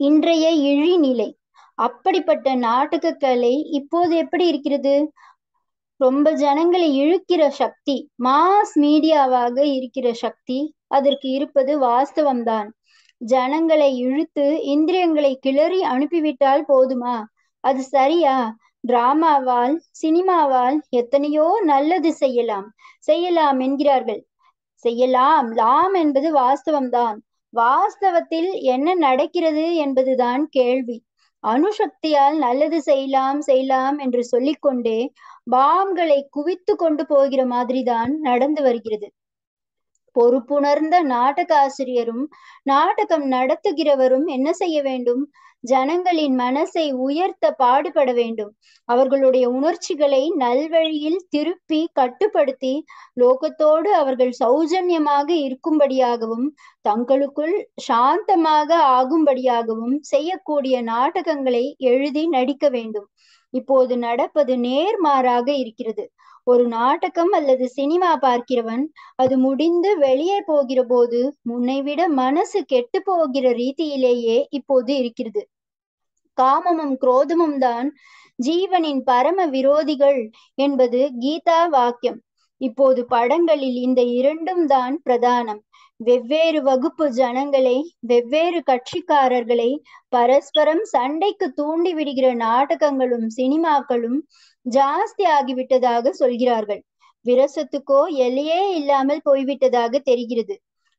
இன்றைய இழிநிலை அப்படிப்பட்ட நாடக கலை இப்போது எப்படி இருக்கிறது? ரொம்ப ஜனங்களை இழுக்கிற சக்தி மாஸ் மீடியாவாக இருக்கிற சக்தி அதற்கு இருப்பது வாஸ்தவம்தான். ஜனங்களை இழுத்து இந்திரியங்களை கிளறி அனுப்பிவிட்டால் போதுமா? அது சரியா? டிராமாவால் சினிமாவால் எத்தனையோ நல்லது செய்யலாம். செய்யலாம் என்கிறார்கள். செய்யலாம். லாம் என்பது வாஸ்தவம்தான். வாஸ்தவத்தில் என்ன நடக்கிறது என்பதுதான் கேள்வி. அணுசக்தியால் நல்லது செய்யலாம் செய்யலாம் என்று சொல்லிக்கொண்டே பாம்களை குவித்து கொண்டு போகிற மாதிரிதான் நடந்து வருகிறது. பொறுப்புணர்ந்த நாடக ஆசிரியரும் நாடகம் நடத்துகிறவரும் என்ன செய்ய வேண்டும்? ஜனங்களின் மனசை உயர்த்த பாடுபட வேண்டும். அவர்களுடைய உணர்ச்சிகளை நல்வழியில் திருப்பி கட்டுப்படுத்தி லோகத்தோடு அவர்கள் சௌஜன்யமாக இருக்கும்படியாகவும் தங்களுக்குள் சாந்தமாக ஆகும்படியாகவும் செய்யக்கூடிய நாடகங்களை எழுதி நடிக்க வேண்டும். இப்போது நடப்பது நேர்மாறாக இருக்கிறது. ஒரு நாடகம் அல்லது சினிமா பார்க்கிறவன் அது முடிந்து வெளியே போகிற போது முன்னைவிட மனசு கெட்டு போகிற ரீதியிலேயே இப்போது இருக்கிறது. காமமும் குரோதமும் தான் ஜீவனின் பரம விரோதிகள் என்பது கீதா வாக்கியம். இப்போது படங்களில் இந்த இரண்டும் தான் பிரதானம். வெவ்வேறு வகுப்பு ஜனங்களை வெவ்வேறு கட்சிக்காரர்களை பரஸ்பரம் சண்டைக்கு தூண்டி விடுகிற நாடகங்களும் சினிமாக்களும் ஜாஸ்தி ஆகிவிட்டதாக சொல்கிறார்கள். விரசத்துக்கோ எல்லையே இல்லாமல் போய்விட்டதாக தெரிகிறது.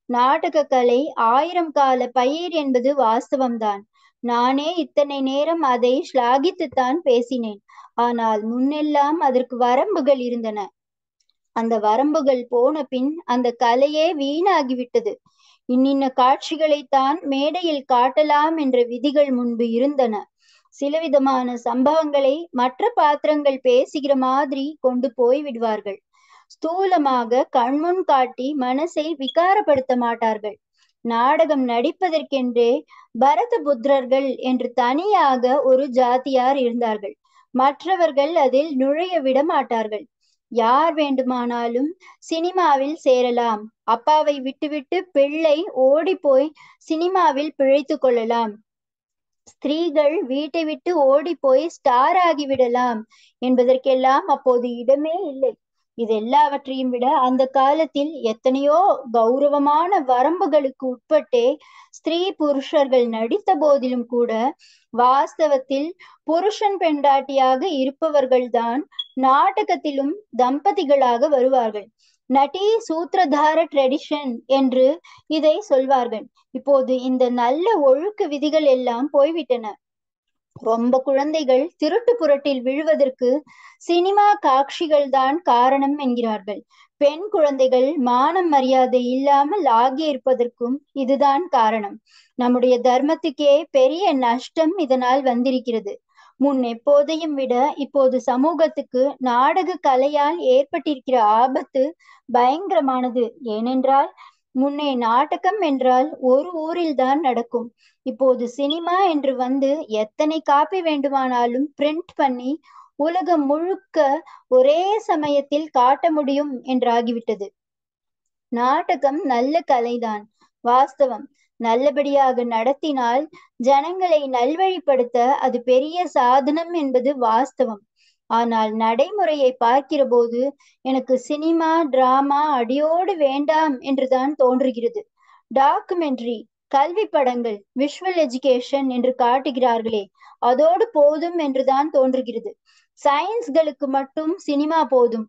நாடக கலை ஆயிரம் கால பயிர் என்பது வாஸ்தவம்தான். நானே இத்தனை நேரம் அதை ஸ்லாகித்துத்தான் பேசினேன். ஆனால் முன்னெல்லாம் அதற்கு வரம்புகள் இருந்தன. அந்த வரம்புகள் போன பின் அந்த கலையே வீணாகிவிட்டது. இன்னின்ன காட்சிகளைத்தான் மேடையில் காட்டலாம் என்ற விதிகள் முன்பு இருந்தன. சிலவிதமான சம்பவங்களை மற்ற பாத்திரங்கள் பேசுகிற மாதிரி கொண்டு போய் விடுவார்கள். ஸ்தூலமாக கண்முன் காட்டி மனசை விகாரப்படுத்த மாட்டார்கள். நாடகம் நடிப்பதற்கென்றே பரத புத்திரர்கள் என்று தனியாக ஒரு ஜாதியார் இருந்தார்கள். மற்றவர்கள் அதில் நுழைய விட மாட்டார்கள். யார் வேண்டுமானாலும் சினிமாவில் சேரலாம். அப்பாவை விட்டுவிட்டு பிள்ளை ஓடி போய் சினிமாவில் பிழைத்து கொள்ளலாம். ஸ்திரீகள் வீட்டை விட்டு ஓடி போய் ஸ்டார் ஆகிவிடலாம். என்பதற்கெல்லாம் அப்போது இடமே இல்லை. இது எல்லாவற்றையும் விட அந்த காலத்தில் எத்தனையோ கௌரவமான வரம்புகளுக்கு உட்பட்டே ஸ்திரீ புருஷர்கள் நடித்த போதிலும் கூட வாஸ்தவத்தில் புருஷன் பெண்டாட்டியாக இருப்பவர்கள்தான் நாடகத்திலும் தம்பதிகளாக வருவார்கள். நடி சூத்திரதார ட்ரெடிஷன் என்று இதை சொல்வார்கள். இப்போது இந்த நல்ல ஒழுக்க விதிகள் எல்லாம் போய்விட்டன. ரொம்ப குழந்தைகள் திருட்டு புரட்டில் விழுவதற்கு சினிமா காட்சிகள் தான் காரணம் என்கிறார்கள். பெண் குழந்தைகள் மானம் மரியாதை இல்லாமல் ஆகியிருப்பதற்கும் இதுதான் காரணம். நம்முடைய தர்மத்துக்கே பெரிய நஷ்டம் இதனால் வந்திருக்கிறது. முன் எப்போதையும் விட இப்போது சமூகத்துக்கு நாடக கலையால் ஏற்பட்டிருக்கிற ஆபத்து பயங்கரமானது. ஏனென்றால் முன்னே நாடகம் என்றால் ஒரு ஊரில் தான் நடக்கும். இப்போது சினிமா என்று வந்து எத்தனை காப்பி வேண்டுமானாலும் பிரிண்ட் பண்ணி உலகம் முழுக்க ஒரே சமயத்தில் காட்ட முடியும் என்றாகிவிட்டது. நாடகம் நல்ல கலைதான். வாஸ்தவம். நல்லபடியாக நடத்தினால் ஜனங்களை நல்வழிப்படுத்த அது பெரிய சாதனம் என்பது வாஸ்தவம். ஆனால் நடைமுறையை பார்க்கிற போது எனக்கு சினிமா டிராமா அடியோடு வேண்டாம் என்றுதான் தோன்றுகிறது. டாக்குமெண்ட்ரி கல்வி படங்கள் விஷுவல் எஜுகேஷன் என்று காட்டுகிறார்களே அதோடு போதும் என்றுதான் தோன்றுகிறது. சயின்ஸ்களுக்கு மட்டும் சினிமா போதும்.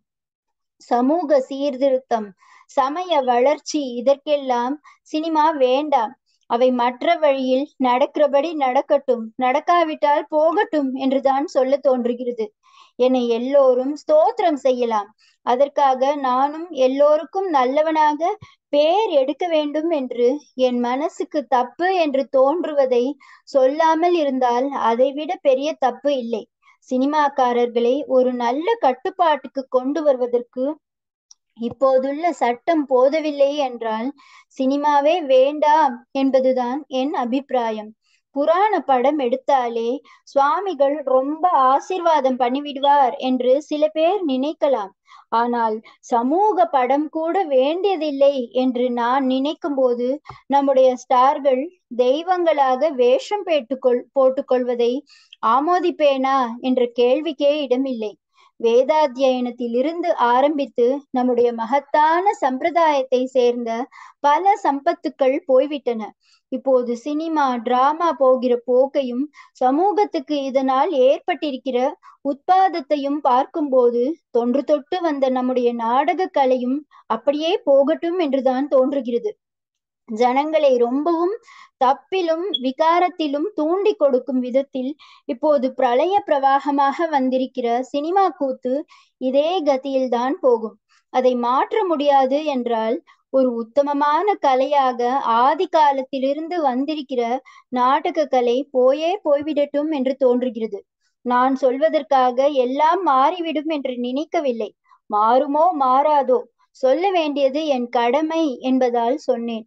சமூக சீர்திருத்தம் சமய வளர்ச்சி இதற்கெல்லாம் சினிமா வேண்டாம். அவை மற்ற வழியில் நடக்கிறபடி நடக்கட்டும் நடக்காவிட்டால் போகட்டும் என்றுதான் சொல்ல தோன்றுகிறது. என்னை எல்லோரும் ஸ்தோத்திரம் செய்யலாம். அதற்காக நானும் எல்லோருக்கும் நல்லவனாக பேர் எடுக்க வேண்டும் என்று என் மனசுக்கு தப்பு என்று தோன்றுவதை சொல்லாமல் இருந்தால் அதைவிட பெரிய தப்பு இல்லை. சினிமாக்காரர்களை ஒரு நல்ல கட்டுப்பாட்டுக்கு கொண்டு வருவதற்கு இப்போதுள்ள சட்டம் போதவில்லை என்றால் சினிமாவே வேண்டாம் என்பதுதான் என் அபிப்பிராயம். புராண படம் எடுத்தாலே சுவாமிகள் ரொம்ப ஆசிர்வாதம் பண்ணிவிடுவார் என்று சில பேர் நினைக்கலாம். ஆனால் சமூக படம் கூட வேண்டியதில்லை என்று நான் நினைக்கும் போது நம்முடைய ஸ்டார்கள் தெய்வங்களாக வேஷம் போட்டுக்கொள் போட்டுக்கொள்வதை ஆமோதிப்பேனா என்ற கேள்விக்கே இடமில்லை. வேதாத்தியனத்தில் இருந்து ஆரம்பித்து நம்முடைய மகத்தான சம்பிரதாயத்தை சேர்ந்த பல சம்பத்துக்கள் போய்விட்டன. இப்போது சினிமா டிராமா போகிற போக்கையும் சமூகத்துக்கு இதனால் ஏற்பட்டிருக்கிற உத்பாதத்தையும் பார்க்கும்போது தொன்று தொட்டு வந்த நம்முடைய நாடக கலையும் அப்படியே போகட்டும் என்றுதான் தோன்றுகிறது. ஜனங்களை ரொம்பவும் தப்பிலும் விகாரத்திலும் தூண்டி கொடுக்கும் விதத்தில் இப்போது பிரளய பிரவாகமாக வந்திருக்கிற சினிமா கூத்து இதே கதியில்தான் போகும். அதை மாற்ற முடியாது என்றால் ஒரு உத்தமமான கலையாக ஆதி காலத்திலிருந்து வந்திருக்கிற நாடக கலை போயே போய்விடட்டும் என்று தோன்றுகிறது. நான் சொல்வதற்காக எல்லாம் மாறிவிடும் என்று நினைக்கவில்லை. மாறுமோ மாறாதோ? சொல்ல வேண்டியது என் கடமை என்பதால் சொன்னேன்.